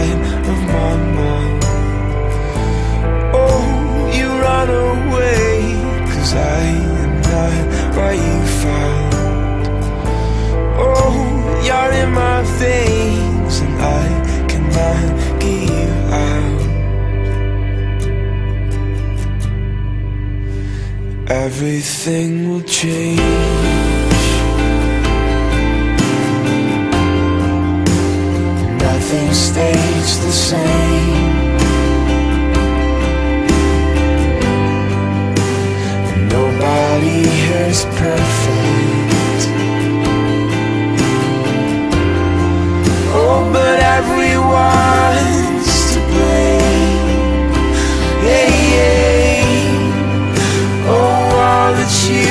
side of my mind Oh, you run away Cause I am not what you found. Oh, you're in my veins And I cannot get you out. Everything will change. Is perfect Oh, but everyone's to blame yeah, yeah. Oh, all that you